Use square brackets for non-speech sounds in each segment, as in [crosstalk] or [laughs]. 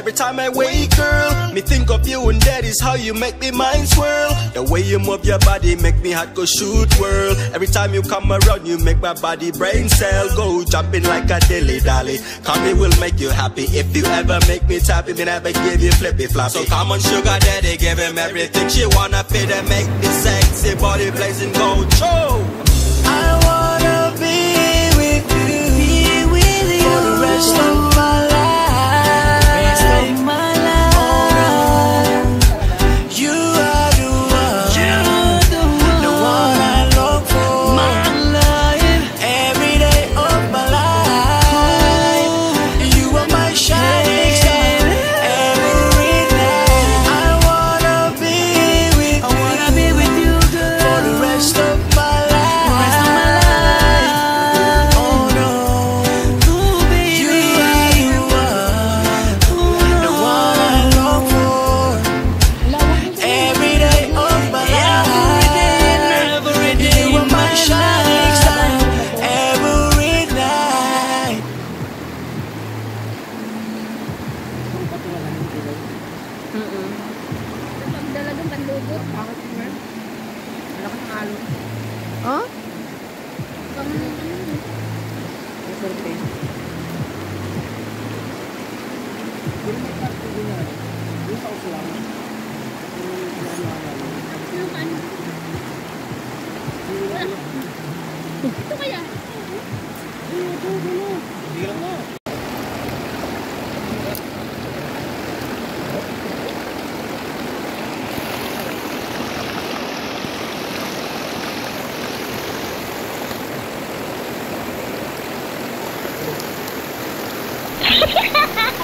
Every time I wake, girl, me think of you and that is how you make me mind swirl. The way you move your body make me heart go shoot whirl. Every time you come around, you make my body brain cell go jumping like a dilly dally. Come, it will make you happy if you ever make me happy. Me never give you flippy floppy. So come on, sugar daddy, give him everything she wanna fit and make this sexy body blazing go Show. I wanna be with you, be with you for the rest of. Ito kaya? [laughs]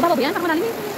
Vamos bien, vamos a la línea.